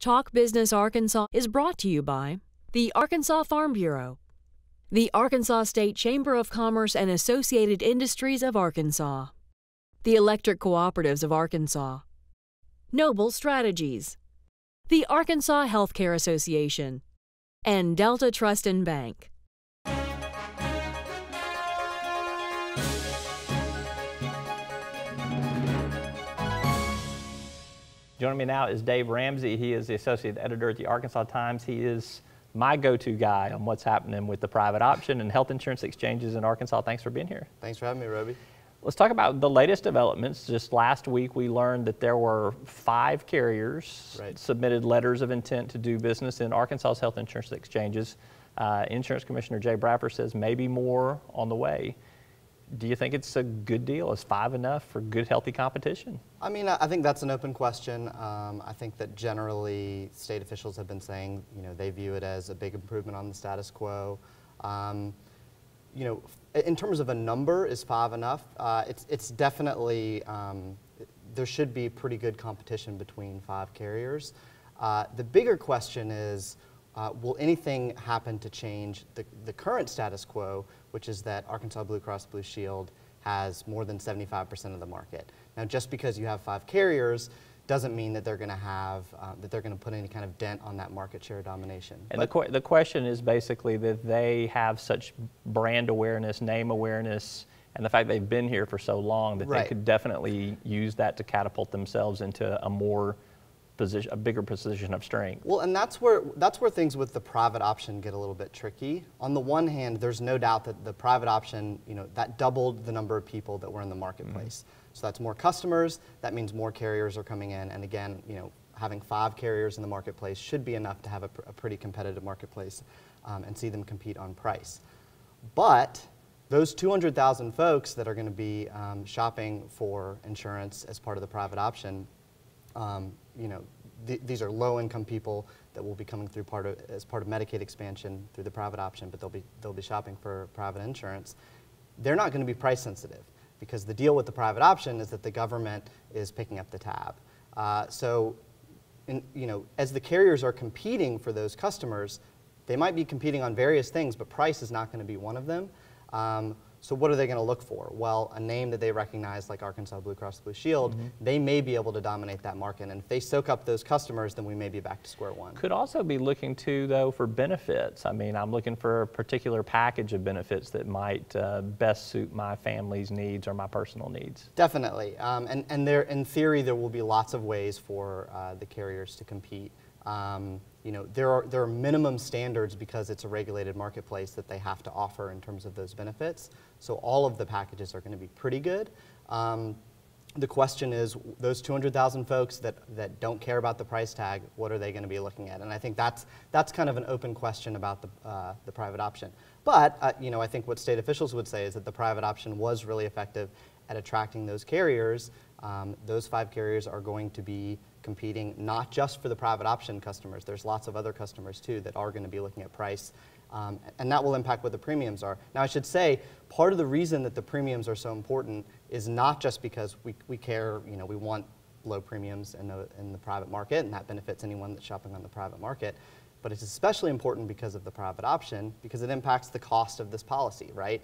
Talk Business Arkansas is brought to you by the Arkansas Farm Bureau, the Arkansas State Chamber of Commerce and Associated Industries of Arkansas, the Electric Cooperatives of Arkansas, Noble Strategies, the Arkansas Healthcare Association, and Delta Trust and Bank. Joining me now is Dave Ramsey. He is the associate editor at the Arkansas Times. He is my go-to guy on what's happening with the private option and health insurance exchanges in Arkansas. Thanks for being here. Thanks for having me, Roby. Let's talk about the latest developments. Just last week, we learned that there were five carriers right. submitted letters of intent to do business in Arkansas's health insurance exchanges. Uh, Insurance Commissioner Jay Bradford says maybe more on the way do you think it's a good deal? Is five enough for good, healthy competition? I mean, I think that's an open question. Um, I think that generally state officials have been saying, you know, they view it as a big improvement on the status quo. Um, you know, in terms of a number, is five enough? Uh, it's, it's definitely, um, there should be pretty good competition between five carriers. Uh, the bigger question is, uh, will anything happen to change the, the current status quo, which is that Arkansas Blue Cross Blue Shield has more than 75% of the market. Now, just because you have five carriers doesn't mean that they're going to have uh, that they're going to put any kind of dent on that market share domination. And the, qu the question is basically that they have such brand awareness, name awareness, and the fact they've been here for so long that right. they could definitely use that to catapult themselves into a more position, a bigger position of strength. Well, and that's where that's where things with the private option get a little bit tricky. On the one hand, there's no doubt that the private option, you know, that doubled the number of people that were in the marketplace. Mm -hmm. So that's more customers. That means more carriers are coming in, and again, you know, having five carriers in the marketplace should be enough to have a, pr a pretty competitive marketplace um, and see them compete on price. But those 200,000 folks that are going to be um, shopping for insurance as part of the private option um, you know, th these are low-income people that will be coming through part of, as part of Medicaid expansion through the private option, but they'll be, they'll be shopping for private insurance. They're not going to be price sensitive because the deal with the private option is that the government is picking up the tab. Uh, so, in, you know, as the carriers are competing for those customers, they might be competing on various things, but price is not going to be one of them. Um, so what are they going to look for? Well, a name that they recognize like Arkansas Blue Cross Blue Shield, mm -hmm. they may be able to dominate that market. And if they soak up those customers, then we may be back to square one. Could also be looking to, though, for benefits. I mean, I'm looking for a particular package of benefits that might uh, best suit my family's needs or my personal needs. Definitely. Um, and and there, in theory, there will be lots of ways for uh, the carriers to compete. Um, you know, there are, there are minimum standards because it's a regulated marketplace that they have to offer in terms of those benefits. So all of the packages are going to be pretty good. Um, the question is, those 200,000 folks that, that don't care about the price tag, what are they going to be looking at? And I think that's, that's kind of an open question about the, uh, the private option. But, uh, you know, I think what state officials would say is that the private option was really effective at attracting those carriers. Um, those five carriers are going to be competing not just for the private option customers. There's lots of other customers too that are going to be looking at price. Um, and that will impact what the premiums are. Now, I should say, part of the reason that the premiums are so important is not just because we, we care, you know, we want low premiums in the, in the private market, and that benefits anyone that's shopping on the private market. But it's especially important because of the private option, because it impacts the cost of this policy, right?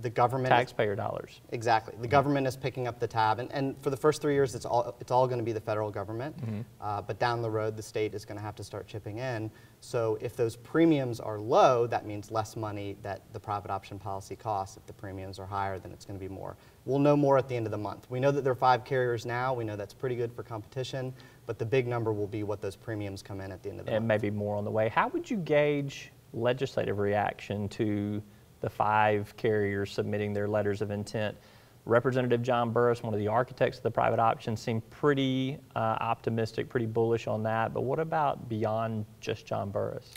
The government taxpayer is, dollars. Exactly. The mm -hmm. government is picking up the tab, and, and for the first three years, it's all it's all going to be the federal government. Mm -hmm. uh, but down the road, the state is going to have to start chipping in. So if those premiums are low, that means less money that the private option policy costs. If the premiums are higher, then it's going to be more. We'll know more at the end of the month. We know that there are five carriers now. We know that's pretty good for competition, but the big number will be what those premiums come in at the end of the and month. And maybe more on the way. How would you gauge legislative reaction to the five carriers submitting their letters of intent. Representative John Burris, one of the architects of the private option, seemed pretty uh, optimistic, pretty bullish on that. But what about beyond just John Burris?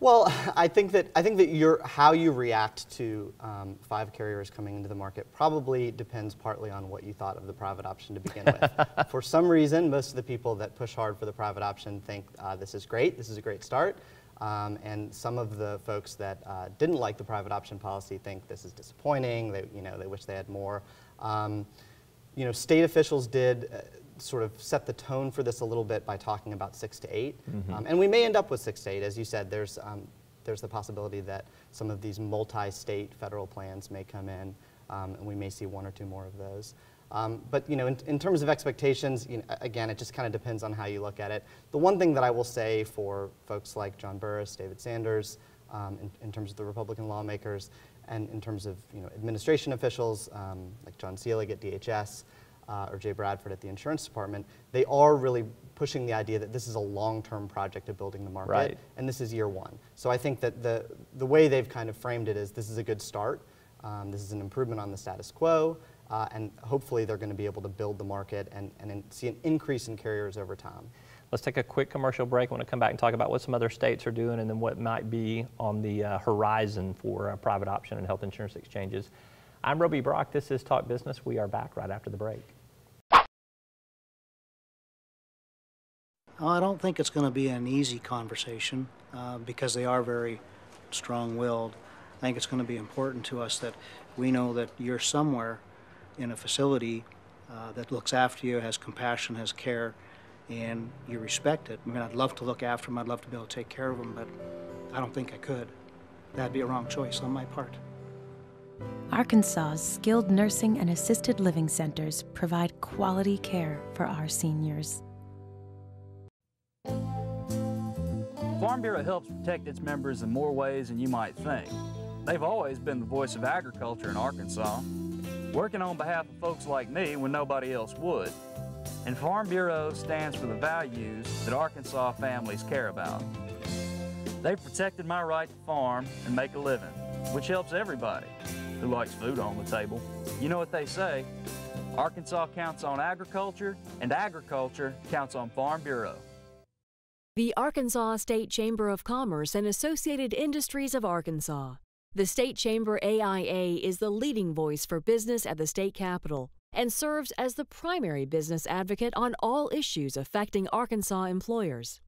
Well, I think that I think that your how you react to um, five carriers coming into the market probably depends partly on what you thought of the private option to begin with. for some reason, most of the people that push hard for the private option think uh, this is great, this is a great start. Um, and some of the folks that uh, didn't like the private option policy think this is disappointing. They, you know, they wish they had more. Um, you know, state officials did, uh, sort of set the tone for this a little bit by talking about six to 8 um, and we may end up with six to eight. As you said, there's, um, there's the possibility that some of these multi-state federal plans may come in, um, and we may see one or two more of those. Um, but you know, in, in terms of expectations, you know, again, it just kind of depends on how you look at it. The one thing that I will say for folks like John Burris, David Sanders, um, in, in terms of the Republican lawmakers, and in terms of you know administration officials um, like John Selig at DHS uh, or Jay Bradford at the Insurance Department, they are really pushing the idea that this is a long-term project of building the market, Right. and this is year one. So I think that the the way they've kind of framed it is this is a good start. Um, this is an improvement on the status quo, uh, and hopefully they're going to be able to build the market and, and in- see an increase in carriers over time. Let's take a quick commercial break. I want to come back and talk about what some other states are doing and then what might be on the uh, horizon for uh, private option and health insurance exchanges. I'm Roby Brock. This is Talk Business. We are back right after the break. I don't think it's going to be an easy conversation uh, because they are very strong willed. I think it's going to be important to us that we know that you're somewhere in a facility uh, that looks after you, has compassion, has care, and you respect it. I mean, I'd love to look after them, I'd love to be able to take care of them, but I don't think I could. That'd be a wrong choice on my part. Arkansas's skilled nursing and assisted living centers provide quality care for our seniors. Farm Bureau helps protect its members in more ways than you might think. They've always been the voice of agriculture in Arkansas, working on behalf of folks like me when nobody else would. And Farm Bureau stands for the values that Arkansas families care about. They've protected my right to farm and make a living, which helps everybody who likes food on the table. You know what they say Arkansas counts on agriculture, and agriculture counts on Farm Bureau. The Arkansas State Chamber of Commerce and Associated Industries of Arkansas. The State Chamber AIA is the leading voice for business at the state capitol and serves as the primary business advocate on all issues affecting Arkansas employers.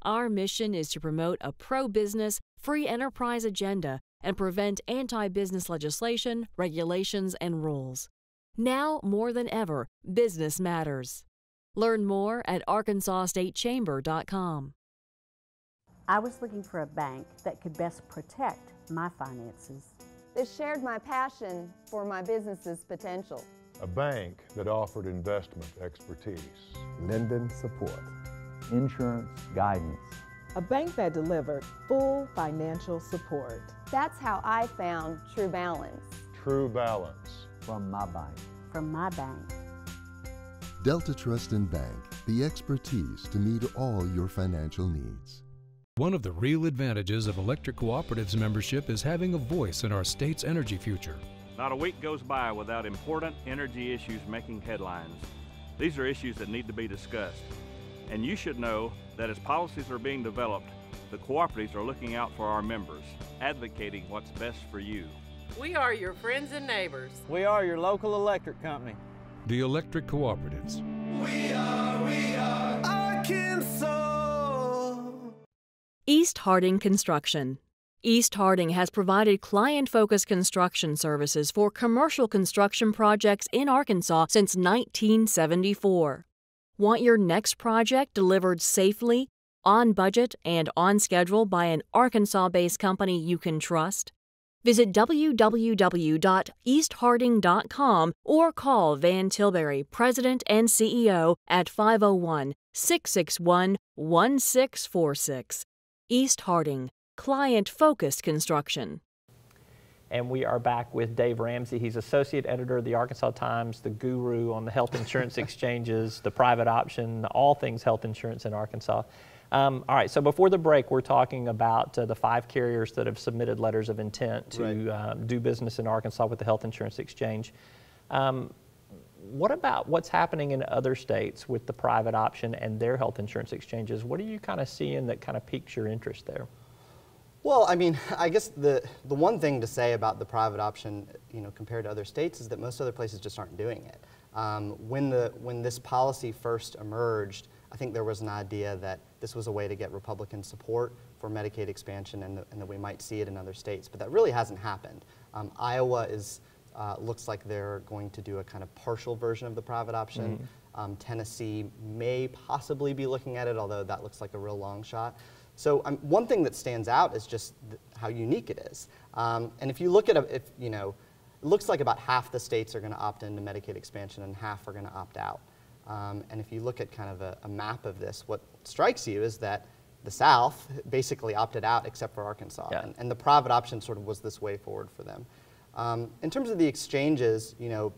Our mission is to promote a pro business, free enterprise agenda and prevent anti business legislation, regulations, and rules. Now more than ever, business matters. Learn more at arkansasstatechamber.com. I was looking for a bank that could best protect my finances. that shared my passion for my business's potential. A bank that offered investment expertise. lending support, insurance guidance, a bank that delivered full financial support. That's how I found True Balance. True balance. from my bank. From my bank. Delta Trust and Bank, the expertise to meet all your financial needs. One of the real advantages of electric cooperatives membership is having a voice in our state's energy future. Not a week goes by without important energy issues making headlines. These are issues that need to be discussed. And you should know that as policies are being developed, the cooperatives are looking out for our members, advocating what's best for you. We are your friends and neighbors. We are your local electric company. The electric cooperatives. We are, East Harding Construction. East Harding has provided client focused construction services for commercial construction projects in Arkansas since 1974. Want your next project delivered safely, on budget, and on schedule by an Arkansas based company you can trust? Visit www.eastharding.com or call Van Tilbury, President and CEO, at 501 661 1646. East Harding, client focused construction. And we are back with Dave Ramsey. He's associate editor of the Arkansas Times, the guru on the health insurance exchanges, the private option, all things health insurance in Arkansas. Um, all right, so before the break, we're talking about uh, the five carriers that have submitted letters of intent to Right. uh, do business in Arkansas with the health insurance exchange. Um, what about what's happening in other states with the private option and their health insurance exchanges? What are you kind of seeing that kind of piques your interest there? Well, I mean, I guess the, the one thing to say about the private option, you know, compared to other states is that most other places just aren't doing it. Um, when, the, when this policy first emerged, I think there was an idea that this was a way to get Republican support for Medicaid expansion and, that- and that we might see it in other states, but that really hasn't happened. Um, Iowa is, uh, looks like they're going to do a kind of partial version of the private option. Um, Tennessee may possibly be looking at it, although that looks like a real long shot. So um, one thing that stands out is just how unique it is. Um, and if you look at, a, if you know, it looks like about half the states are going to opt into Medicaid expansion and half are going to opt out. Um, and if you look at kind of a, a, map of this, what strikes you is that the South basically opted out except for Arkansas. Yeah. And, and, the private option sort of was this way forward for them. Um, in terms of the exchanges, you know,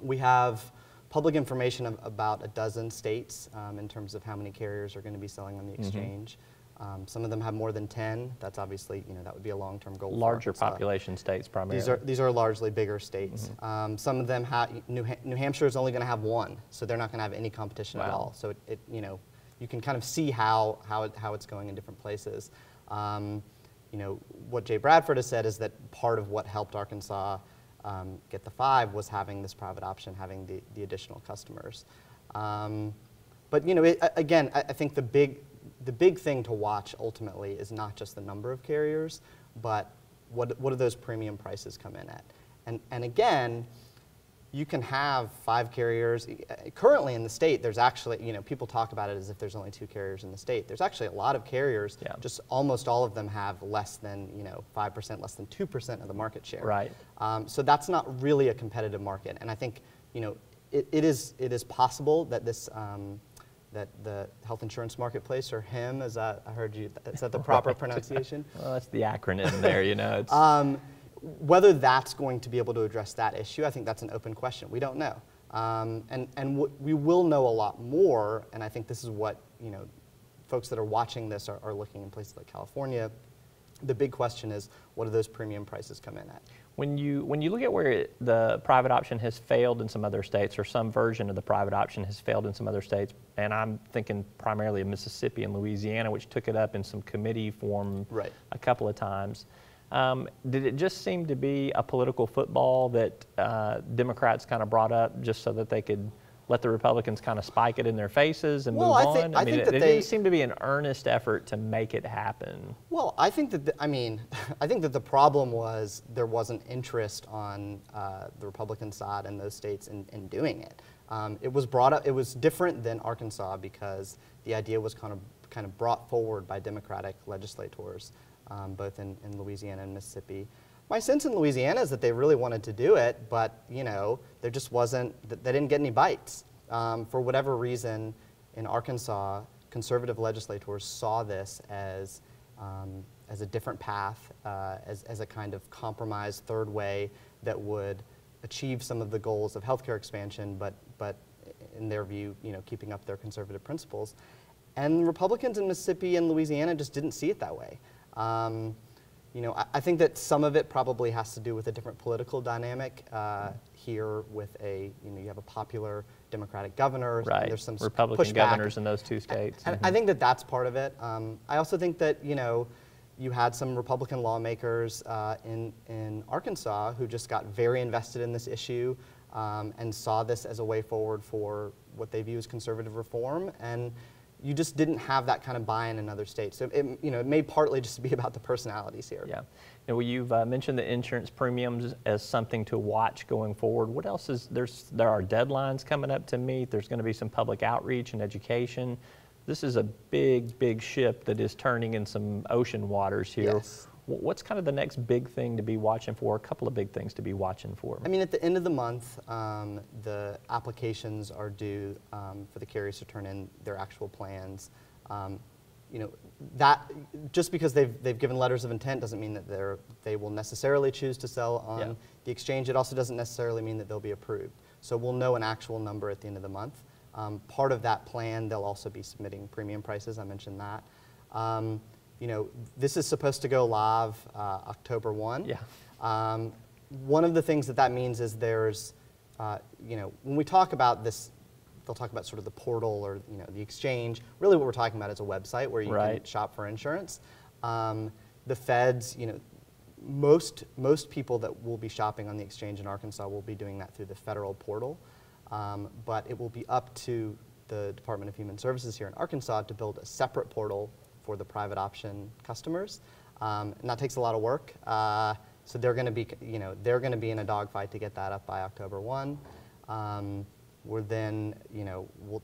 we have public information of about a dozen states um, in terms of how many carriers are going to be selling on the mm-hmm. exchange. Mm -hmm. Um, some of them have more than 10. That's obviously, you know, that would be a long-term goal. Larger population states primarily. These are, these are largely bigger states. Mm -hmm. um, some of them have, New, ha New Hampshire is only going to have one, so they're not going to have any competition wow. at all. So it, it, you know, you can kind of see how, how, it, how it's going in different places. You know, what Jay Bradford has said is that part of what helped Arkansas um, get the five was having this private option, having the, the additional customers. Um, but you know, it, again, I, I think the big the big thing to watch ultimately is not just the number of carriers, but what, what do those premium prices come in at? And, and again, you can have five carriers. Currently in the state, there's actually, you know, people talk about it as if there's only two carriers in the state. There's actually a lot of carriers, yeah. just almost all of them have less than, you know, 5%, less than 2% of the market share. Right. Um, so that's not really a competitive market. And I think, you know, it, it, is, it is possible that this, um, that the health insurance marketplace or HIM is that I heard you is that the proper pronunciation? well, that's the acronym there, you know. Whether that's going to be able to address that issue, I think that's an open question. We don't know, um, and and we will know a lot more. And I think this is what you know, folks that are watching this are, are looking in places like California. The big question is, what do those premium prices come in at? When you, when you look at where it, the private option has failed in some other states or some version of the private option has failed in some other states, and I'm thinking primarily of Mississippi and Louisiana, which took it up in some committee form right. a couple of times. Um, did it just seem to be a political football that uh, Democrats kind of brought up just so that they could – let the Republicans kind of spike it in their faces and well, move I think, on? I, I mean, think it, that it they, didn't seem to be an earnest effort to make it happen. Well, I think that, the, I mean, I think that the problem was there wasn't interest on uh, the Republican side in those states in, in doing it. Um, it was brought up, it was different than Arkansas because the idea was kind of, kind of brought forward by Democratic legislators, um, both in, in Louisiana and Mississippi. My sense in Louisiana is that they really wanted to do it, but you know, there just wasn't, they didn't get any bites. Um, for whatever reason, in Arkansas, conservative legislators saw this as, um, as a different path, uh, as, as a kind of compromise third way that would achieve some of the goals of healthcare expansion, but, but in their view, you know, keeping up their conservative principles. And Republicans in Mississippi and Louisiana just didn't see it that way. Um, you know, I, I, think that some of it probably has to do with a different political dynamic uh, here with a, you know, you have a popular Democratic governor. Right. There's some Republican pushback. governors in those two states. And, mm -hmm. I think that that's part of it. Um, I also think that, you know, you had some Republican lawmakers uh, in, in Arkansas who just got very invested in this issue um, and saw this as a way forward for what they view as conservative reform. And you just didn't have that kind of buy-in in other states. So it, you know, it may partly just be about the personalities here. Yeah. Now, well, you've uh, mentioned the insurance premiums as something to watch going forward. What else is there's there are deadlines coming up to meet. There's going to be some public outreach and education. This is a big, big ship that is turning in some ocean waters here. Yes. What's kind of the next big thing to be watching for? A couple of big things to be watching for. I mean, at the end of the month, um, the applications are due um, for the carriers to turn in their actual plans. Um, you know, that just because they've, they've given letters of intent doesn't mean that they're, they will necessarily choose to sell on yeah. the exchange. It also doesn't necessarily mean that they'll be approved. So we'll know an actual number at the end of the month. Um, part of that plan, they'll also be submitting premium prices. I mentioned that. Um, you know, this is supposed to go live uh, October 1. Yeah. Um, one of the things that that means is there's, uh, you know, when we talk about this, they'll talk about sort of the portal or, you know, the exchange. Really what we're talking about is a website where you right. can shop for insurance. Um, the feds, you know, most, most people that will be shopping on the exchange in Arkansas will be doing that through the federal portal. Um, but it will be up to the Department of Human Services here in Arkansas to build a separate portal for the private option customers. Um, and that takes a lot of work. Uh, so they're going to be, you know, they're going to be in a dogfight to get that up by October 1. Um, we're then, you know, we'll,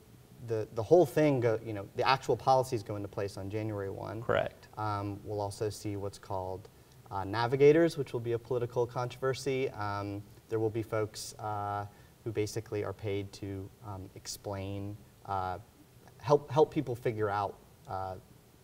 the, the whole thing, go, you know, the actual policies go into place on January 1. Correct. Um, we'll also see what's called uh, navigators, which will be a political controversy. Um, there will be folks uh, who basically are paid to um, explain, uh, help, help people figure out, uh,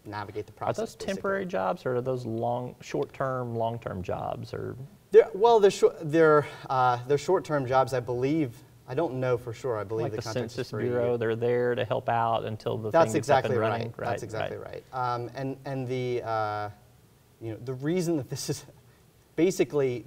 navigate the process. Are those basically. temporary jobs or are those long, short-term, long-term jobs? Or They're, well, they're, short, they're, uh, they're short-term jobs, I believe. I don't know for sure. I believe like the, the is Census Bureau, they're there to help out until the That's thing gets up exactly right. running. That's exactly right. Um, and and the uh, you know the reason that this is basically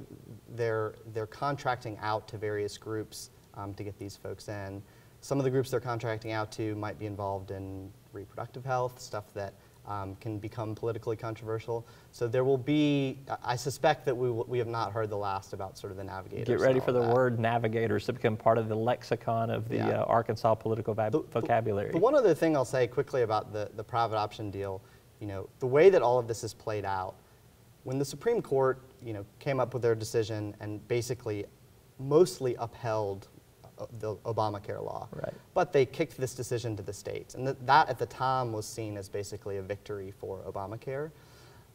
they're they're contracting out to various groups um, to get these folks in. Some of the groups they're contracting out to might be involved in reproductive health, stuff that um, can become politically controversial. So there will be, I suspect that we, will, we have not heard the last about sort of the navigators. Get ready for the that. word navigators to become part of the lexicon of the Yeah. uh, Arkansas political vab- vocabulary. The one other thing I'll say quickly about the, the private option deal, you know, the way that all of this is played out, when the Supreme Court, you know, came up with their decision and basically mostly upheld the Obamacare law, Right. but they kicked this decision to the states, and that, that at the time was seen as basically a victory for Obamacare.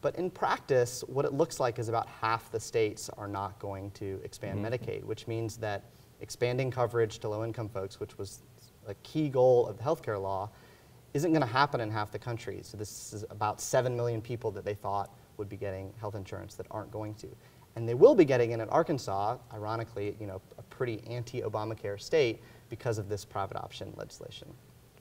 But in practice, what it looks like is about half the states are not going to expand Mhm. Medicaid, which means that expanding coverage to low-income folks, which was a key goal of the healthcare law, isn't going to happen in half the country. So this is about 7 million people that they thought would be getting health insurance that aren't going to. And they will be getting in at Arkansas, ironically, you know, a pretty anti-Obamacare state because of this private option legislation.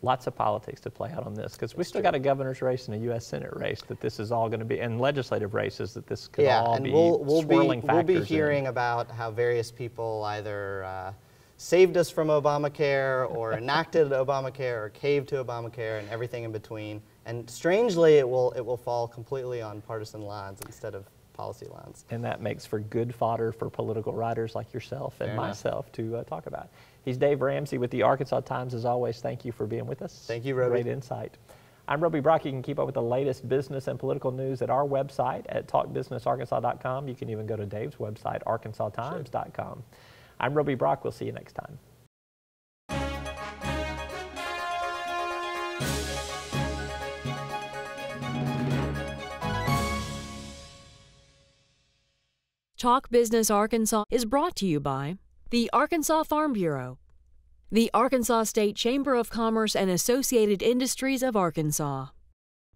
Lots of politics to play out on this because we still got a governor's race and a U.S. Senate race that this is all going to be, and legislative races that this could yeah, all and be we'll, we'll be swirling we'll be factors in. hearing about how various people either uh, saved us from Obamacare or enacted Obamacare or caved to Obamacare and everything in between. And strangely, it will it will fall completely on partisan lines instead of policy lines. And that makes for good fodder for political writers like yourself and Fair enough. myself to uh, talk about. He's Dave Ramsey with the Arkansas Times. As always, thank you for being with us. Thank you, Roby. Great insight. I'm Roby Brock. You can keep up with the latest business and political news at our website at talkbusinessarkansas.com. You can even go to Dave's website, arkansastimes.com. I'm Roby Brock. We'll see you next time. Talk Business Arkansas is brought to you by the Arkansas Farm Bureau, the Arkansas State Chamber of Commerce and Associated Industries of Arkansas,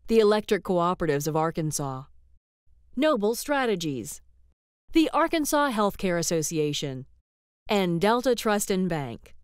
the Electric Cooperatives of Arkansas, Noble Strategies, the Arkansas Healthcare Association, and Delta Trust and Bank.